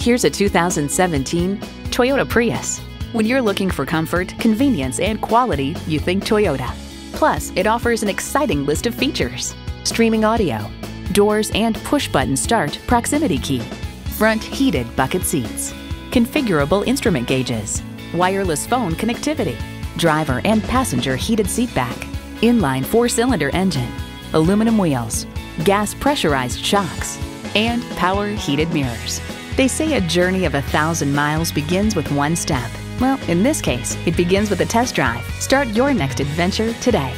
Here's a 2017 Toyota Prius. When you're looking for comfort, convenience, and quality, you think Toyota. Plus, it offers an exciting list of features. Streaming audio, doors and push-button start proximity key, front heated bucket seats, configurable instrument gauges, wireless phone connectivity, driver and passenger heated seat back, inline four-cylinder engine, aluminum wheels, gas pressurized shocks, and power heated mirrors. They say a journey of a thousand miles begins with one step. Well, in this case, it begins with a test drive. Start your next adventure today.